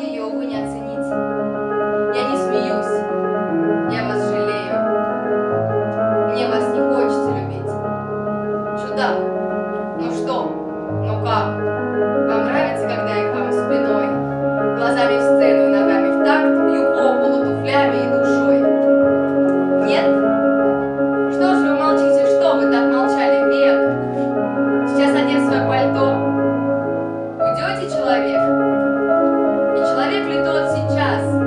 ее, вы не оцените. Я не смеюсь, я вас жалею. Мне вас не хочется любить. Чудак, ну что, ну как? Gracias.